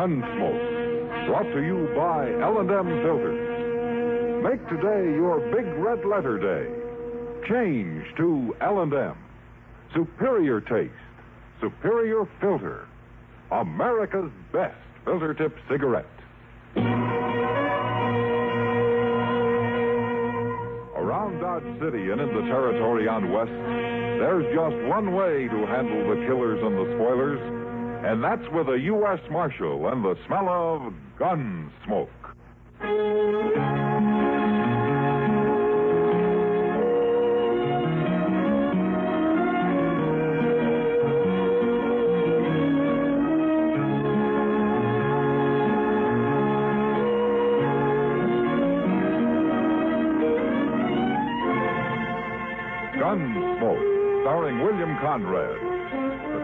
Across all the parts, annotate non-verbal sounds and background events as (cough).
Gunsmoke, brought to you by L&M Filters. Make today your big red letter day. Change to L&M. Superior taste, superior filter. America's best filter tip cigarette. Around Dodge City and in the territory on West, there's just one way to handle the killers and the spoilers, and that's with a U.S. Marshal and the smell of gun smoke. Gunsmoke, starring William Conrad.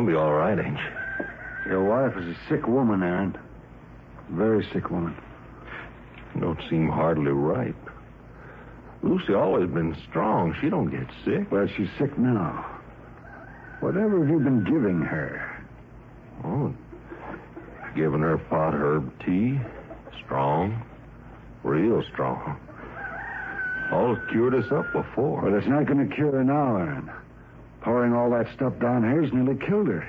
Well, she's be all right, ain't she? Your wife is a sick woman, Aaron. Very sick woman. Don't seem hardly ripe. Lucy always been strong. She don't get sick. Well, she's sick now. Whatever have you been giving her? Oh, giving her pot herb tea. Strong. Real strong. All cured us up before. But it's not going to cure her now, Aaron. Pouring all that stuff down here's nearly killed her.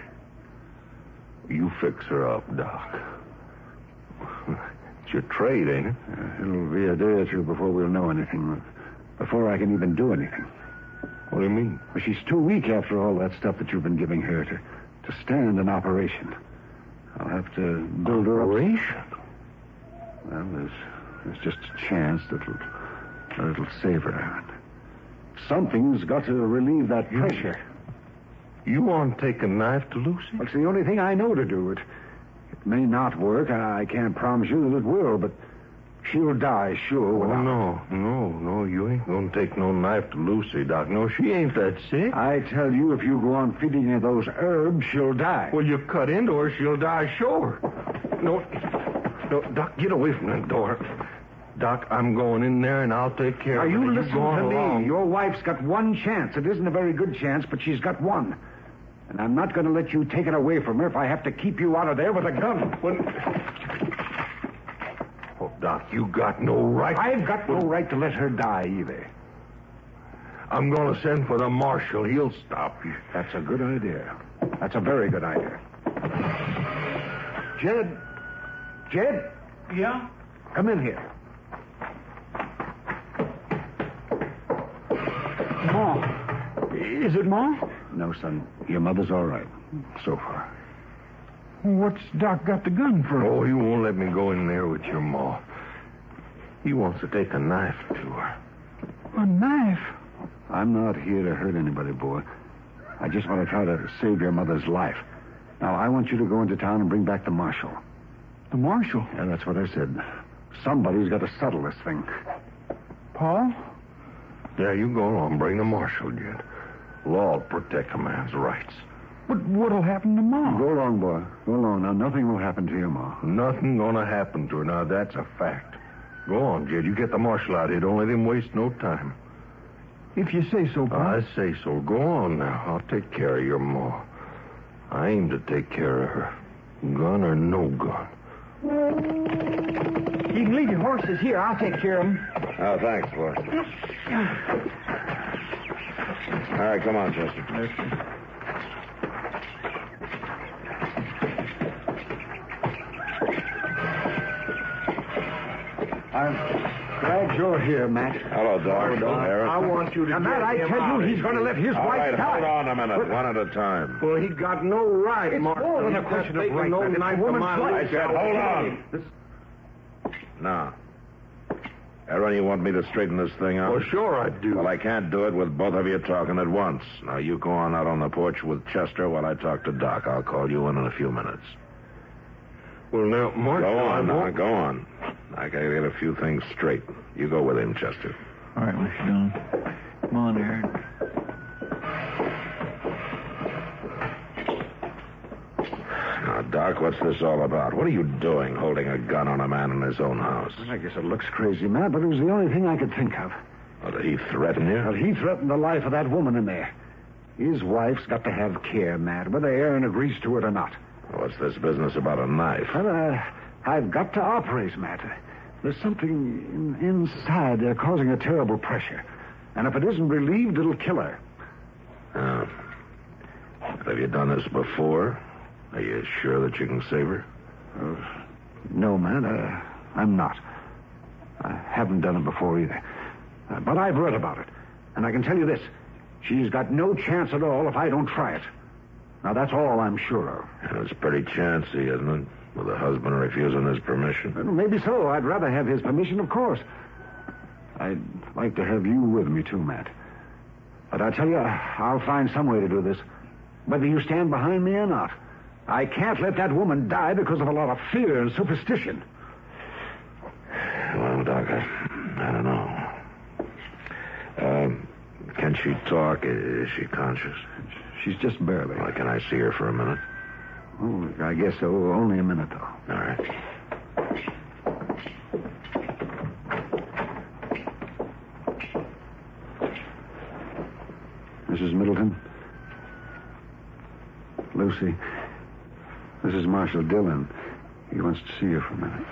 You fix her up, Doc. (laughs) it's your trade, ain't it? Uh, it'll be a day or two before we'll know anything. Before I can even do anything. What do you mean? Well, she's too weak after all that stuff that you've been giving her to, to stand an operation. I'll have to build her up. Operation? Well, there's, there's just a chance that it'll, that it'll save her. Something's got to relieve that pressure. You want to take a knife to Lucy? It's the only thing I know to do. It, it may not work. I can't promise you that it will, but she'll die, sure. Oh, no, no, no. You ain't going to take no knife to Lucy, Doc. No, she ain't that sick. I tell you, if you go on feeding her those herbs, she'll die. Well, you cut into her, she'll die sure. No, no, Doc, get away from that door. Doc, I'm going in there and I'll take care Now, of it. Are you listening to me. along. Your wife's got one chance. It isn't a very good chance, but she's got one. And I'm not going to let you take it away from her if I have to keep you out of there with a gun. Oh, Doc, you got no right. I've got no right to let her die either. I'm going to send for the marshal. He'll stop you. That's a good idea. That's a very good idea. Jed. Jed, Yeah? come in here. Is it Ma? No, son. Your mother's all right. So far. What's Doc got the gun for? Oh, he won't let me go in there with your ma. He wants to take a knife to her. A knife? I'm not here to hurt anybody, boy. I just want to try to save your mother's life. Now, I want you to go into town and bring back the marshal. The marshal? Yeah, that's what I said. Somebody's got to settle this thing. Paul? Yeah, you go on. Bring the marshal, Jed. Law'll protect a man's rights. But what'll happen to Ma? Go along, boy. Go along. Now, nothing will happen to your ma. Nothing gonna happen to her. Now, that's a fact. Go on, Jed. You get the marshal out here. Don't let him waste no time. If you say so, Pa. I say so. Go on now. I'll take care of your ma. I aim to take care of her. Gun or no gun. You can leave your horses here. I'll take care of them. Oh, thanks, boy. All right, come on, Chester. I'm, Glad you're here, Matt. Hello, Doc. Aaron. I want you to Now, get Matt, I tell you, he's going to let his All wife right, die. hold on a minute, one at a time. Well, he got no right, Mark. It's more than a question of taking right, no man. It's a woman's life. I said, hold on. Now, Aaron, you want me to straighten this thing out? Well, sure I do. Well, I can't do it with both of you talking at once. Now, you go on out on the porch with Chester while I talk to Doc. I'll call you in in a few minutes. Well, now, Marshal, Go I on, now, go on. I gotta get a few things straight. You go with him, Chester. All right, Mr. Dillon. Come on, Aaron. Doc, what's this all about? What are you doing holding a gun on a man in his own house? I guess it looks crazy, Matt, but it was the only thing I could think of. Well, did he threaten you? Well, he threatened the life of that woman in there. His wife's got to have care, Matt, whether Aaron agrees to it or not. What's this business about a knife? Well, uh, I've got to operate, Matt. There's something in, inside there causing a terrible pressure. And if it isn't relieved, it'll kill her. Oh. Have you done this before? Are you sure that you can save her? Uh, no, man, uh, I'm not. I haven't done it before either. Uh, but I've read about it. And I can tell you this she's got no chance at all if I don't try it. Now, that's all I'm sure of. And it's pretty chancy, isn't it? With a husband refusing his permission. Well, maybe so. I'd rather have his permission, of course. I'd like to have you with me, too, Matt. But I tell you, I'll find some way to do this, whether you stand behind me or not. I can't let that woman die because of a lot of fear and superstition. Well, Doc, I, I don't know. Um, can she talk? Is she conscious? She's just barely. Well, can I see her for a minute? Oh, I guess so. Only a minute, though. All right. Mrs. Middlecamp? Lucy? This is Marshal Dillon. He wants to see you for a minute.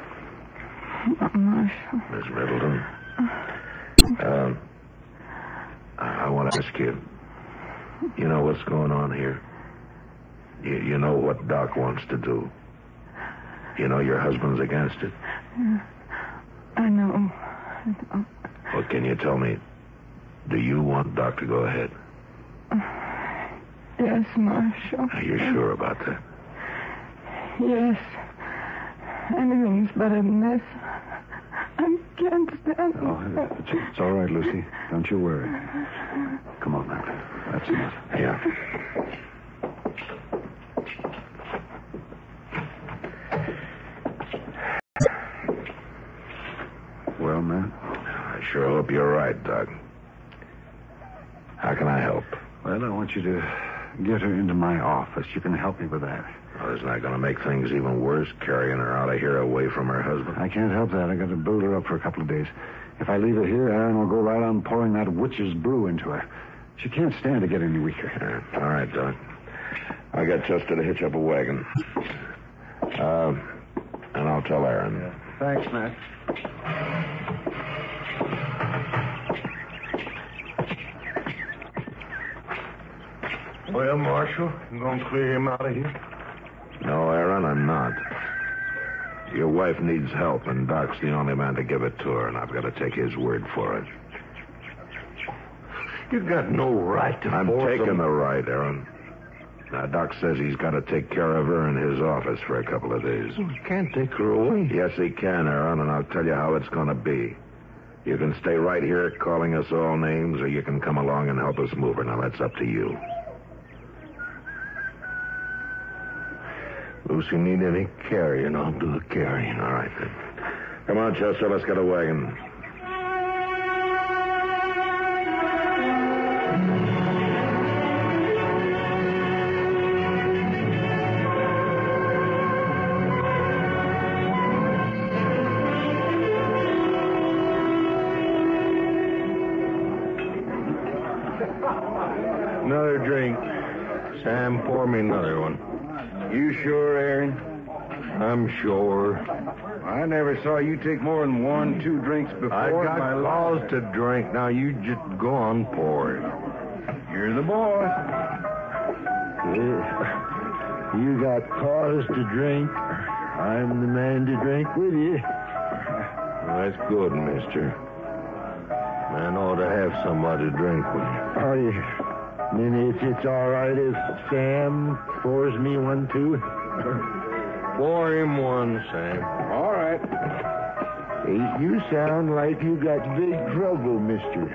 Marshal. Miss Middlecamp. Um, I, I want to ask you. You know what's going on here? You, you know what Doc wants to do. You know your husband's against it. I know. I know. Well, can you tell me? Do you want Doc to go ahead? Yes, Marshal. Are you sure about that? Yes. Anything's better than this. I can't stand Oh, it. it's, it's all right, Lucy. Don't you worry. Come on, Matt. That's enough. Yeah. Well, Matt? I sure hope you're right, Doc. How can I help? Well, I want you to get her into my office. You can help me with that. Well, isn't that going to make things even worse, carrying her out of here away from her husband? I can't help that. I got to build her up for a couple of days. If I leave her here, Aaron will go right on pouring that witch's brew into her. She can't stand to get any weaker. Yeah, All right, Doc. I'll get Chester to hitch up a wagon. Uh, and I'll tell Aaron. Yeah. Thanks, Matt. Well, Marshal, you going to clear him out of here? I'm not. Your wife needs help, and Doc's the only man to give it to her, and I've got to take his word for it. You've got no right to I'm taking him. the right, Aaron. Now, Doc says he's got to take care of her in his office for a couple of days. Oh, you can't take her away. Yes, he can, Aaron, and I'll tell you how it's going to be. You can stay right here calling us all names, or you can come along and help us move her. Now, that's up to you. Lucy need any carrying, I'll do the carrying. All right, then. Come on, Chester, let's get a wagon. Another drink. Sam, pour me another one. You sure, Aaron? I'm sure. I never saw you take more than one, two drinks before. I got my life. cause to drink. Now you just go on, pour. You're the boy. You got cause to drink. I'm the man to drink with you. That's good, mister. Man ought to have somebody to drink with. Oh, yeah. Then if it's all right if Sam pours me one too. Pour him one, Sam. All right. Hey, you sound like you got big trouble, mister.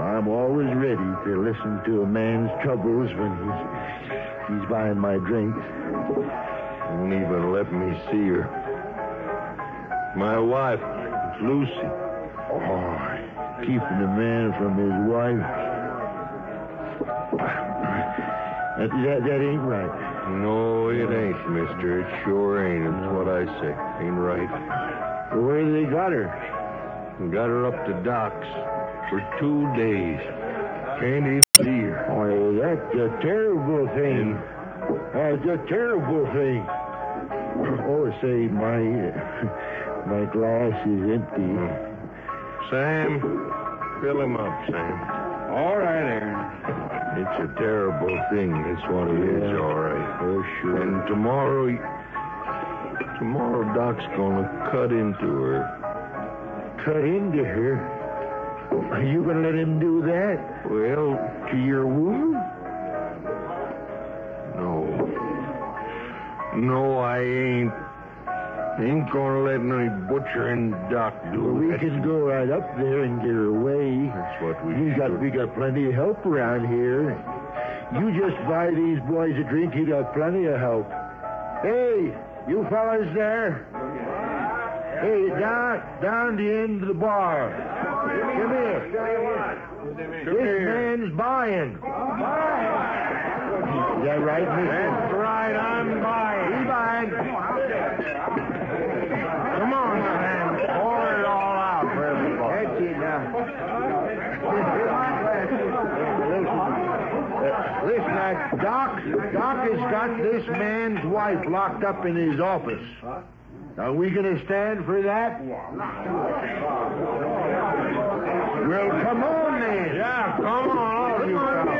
I'm always ready to listen to a man's troubles when he's, he's buying my drinks. Won't even let me see her. My wife, Lucy. Oh, keeping a man from his wife. That, that, that ain't right. No, it ain't, mister. It sure ain't. It's what I say. Ain't right. Where they got her? Got her up to Doc's for two days. Can't even see her. Oh, that's a terrible thing. That's a terrible thing. Oh, say, my my glass is empty. Sam, fill him up, Sam. All right, Aaron. It's a terrible thing. That's what it is, Yeah. all right. Oh, sure. And tomorrow, tomorrow Doc's gonna cut into her. Cut into her. Are you gonna let him do that Well, to your wound? no. No, I ain't. Ain't gonna let any butchering Doc do Well, we can go right up there and get away. That's what we We got we got plenty of help around here. You just buy these boys a drink, you got plenty of help. Hey, you fellas there? Hey, down down the end of the bar. Come here. This man's buying. Is that right, mister? That's right, I'm buying. He's buying. Come on, Sam. Pour it all out for everybody. That's it now. Doc, Doc has got this man's wife locked up in his office. Are we going to stand for that? Well, come on then. Yeah, come on, all of you fellas.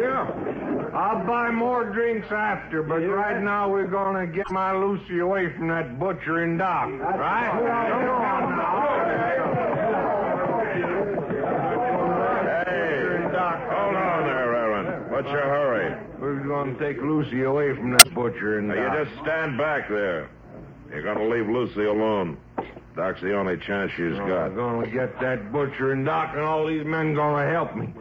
Yeah. I'll buy more drinks after, but right now we're gonna get my Lucy away from that butchering doc. Right? Come on now. Hey, Doc, hold on there, Aaron. What's your hurry? We're gonna take Lucy away from that butchering Now, you uh, just stand back there. You're going to leave Lucy alone. Doc's the only chance she's We're got. gonna get that butcher and doc, and all these men gonna help me.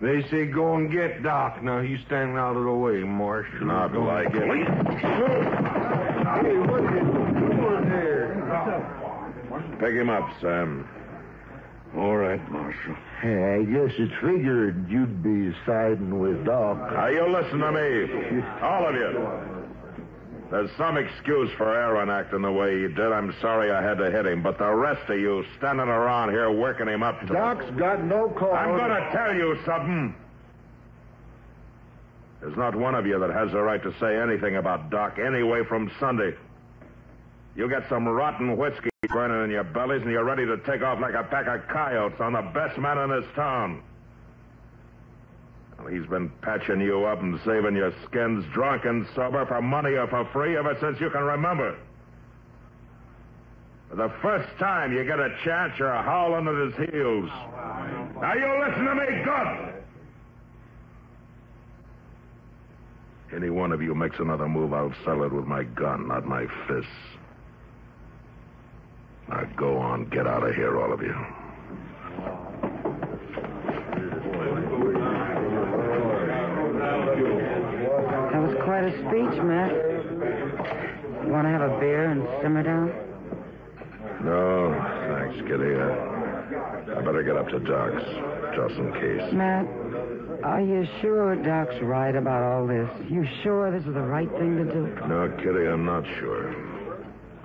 They say go and get Doc. Now he's standing out of the way, Marshal. Not Gonna- like it. Hey, what are you doing there? Pick him up, Sam. All right, Marshal. Hey, I guess it's figured you'd be siding with Doc. Now, you listen to me. All of you. There's some excuse for Aaron acting the way he did. I'm sorry I had to hit him. But the rest of you standing around here working him up to... Doc's got no cause. I'm going to tell you something. There's not one of you that has the right to say anything about Doc anyway from Sunday. You get some rotten whiskey burning in your bellies and you're ready to take off like a pack of coyotes on the best man in this town. Well, he's been patching you up and saving your skins drunk and sober for money or for free ever since you can remember. For the first time you get a chance, you're howling at his heels. Now you listen to me good. Any one of you makes another move, I'll settle it with my gun, not my fists. Now go on, get out of here, all of you. That was quite a speech, Matt. You want to have a beer and simmer down? No, thanks, Kitty. I, I better get up to Doc's, just in case. Matt, are you sure Doc's right about all this? You sure this is the right thing to do? No, Kitty, I'm not sure.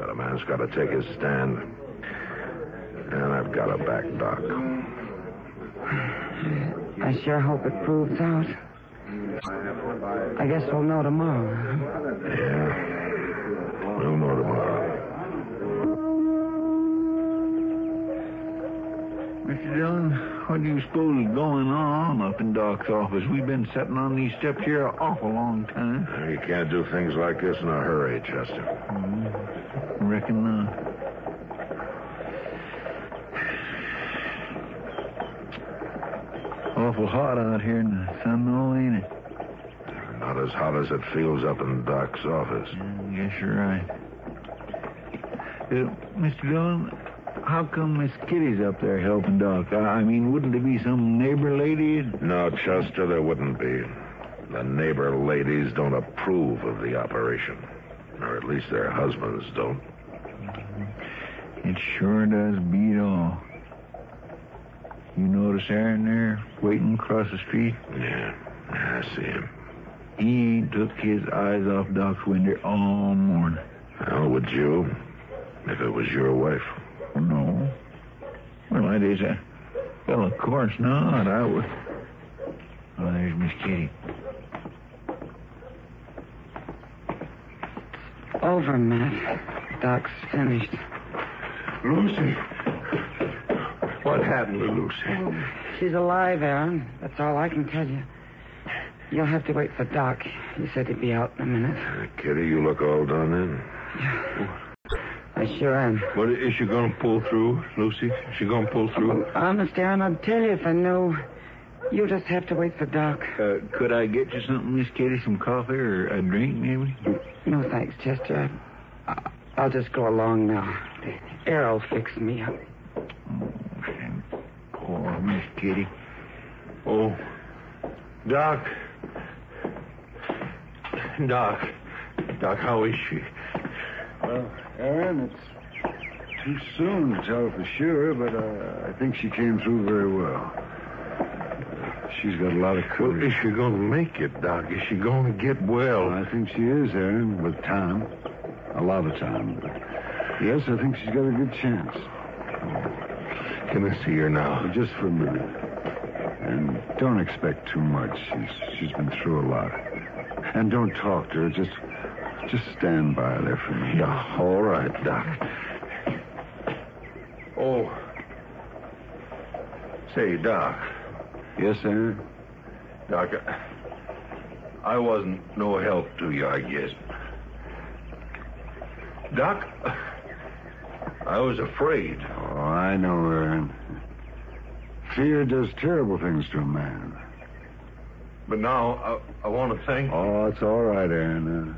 But a man's got to take his stand. And I've got to back Doc. I sure hope it proves out. I guess we'll know tomorrow. Yeah. We'll know tomorrow. Mr. Dillon, what do you suppose is going on up in Doc's office? We've been sitting on these steps here an awful long time. You can't do things like this in a hurry, Chester. Mm-hmm. Reckon not. Awful hot out here in the sun, though, ain't it? Not as hot as it feels up in Doc's office. I guess you're right. Uh, Mr. Dillon, how come Miss Kitty's up there helping Doc? I mean, wouldn't there be some neighbor lady? No, Chester, there wouldn't be. The neighbor ladies don't approve of the operation. Or at least their husbands don't. It sure does beat all. You notice Aaron there, waiting across the street? Yeah, I see him. He ain't took his eyes off Doc's window all morning. How would you, if it was your wife? No. Well, that is a... Well, of course not. I would... Oh, there's Miss Kitty. Over, Matt. Doc's finished. Lucy. What happened to Lucy? She's alive, Aaron. That's all I can tell you. You'll have to wait for Doc. He said he'd be out in a minute. Uh, Kitty, you look all done in. I sure am. But is she going to pull through, Lucy? Is she going to pull through? Honest, Aaron, I'd tell you if I knew. You just have to wait for Doc. Uh, could I get you something, Miss Kitty? Some coffee or a drink, maybe? No thanks, Chester. I, I'll just go along now. The air will fix me up. And poor Miss Kitty. Oh. Doc. Doc. Doc, how is she? Well, Aaron, it's too soon to tell for sure, but uh, I think she came through very well. She's got a lot of Well, courage. is she going to make it, Doc? Is she going to get well? I think she is, Aaron, with time. A lot of time. But yes, I think she's got a good chance. Can I see her now? Just for a minute. And don't expect too much. She's she's been through a lot. And don't talk to her. Just just stand by there for me. Yeah, all right, Doc. Oh. Say, Doc. Yes, sir? Doc, I wasn't no help to you, I guess. Doc, I was afraid. Oh, I know, Aaron. Fear does terrible things to a man. But now I, I want to thank Oh, it's all right, Aaron.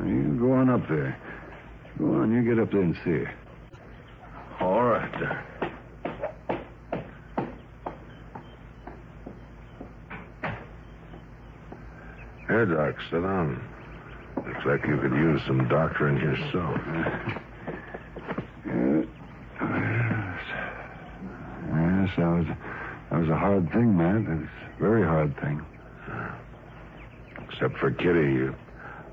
Uh, you go on up there. Go on, you get up there and see her. All right, Doc. Here, Doc, sit down. Looks like you could use some doctoring yourself. Yes, that was that was a hard thing, Matt. It's a very hard thing. Except for Kitty, you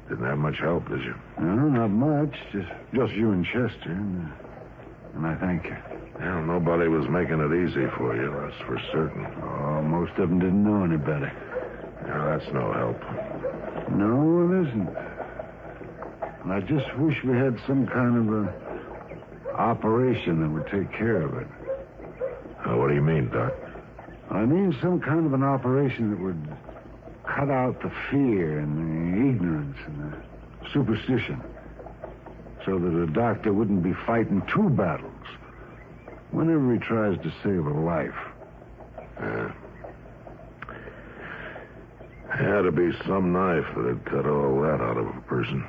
didn't have much help, did you? No, not much. Just just you and Chester, and, uh, and I thank you. Well, nobody was making it easy for you, that's for certain. Oh, most of them didn't know any better. Now, that's no help. No, it isn't. And I just wish we had some kind of a operation that would take care of it. Uh, what do you mean, Doc? I mean some kind of an operation that would cut out the fear and the ignorance and the superstition. So that a doctor wouldn't be fighting two battles whenever he tries to save a life. Yeah. Had to be some knife that'd cut all that out of a person.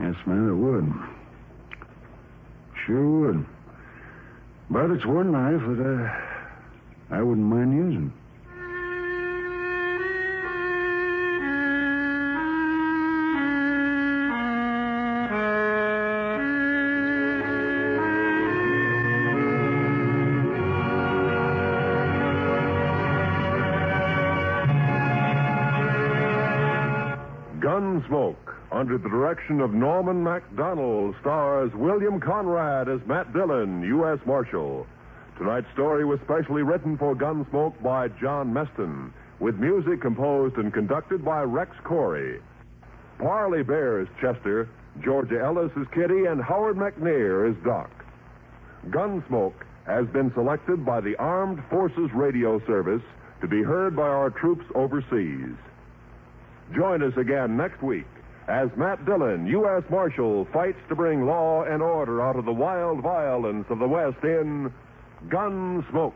Yes, man, it would. Sure would. But it's one knife that I, I wouldn't mind using. Under the direction of Norman Macdonnell, stars William Conrad as Matt Dillon, U.S. Marshal. Tonight's story was specially written for Gunsmoke by John Meston, with music composed and conducted by Rex Koury. Parley Baer is Chester, Georgia Ellis is Kitty, and Howard McNear is Doc. Gunsmoke has been selected by the Armed Forces Radio Service to be heard by our troops overseas. Join us again next week as Matt Dillon, U.S. Marshal, fights to bring law and order out of the wild violence of the West in Gunsmoke.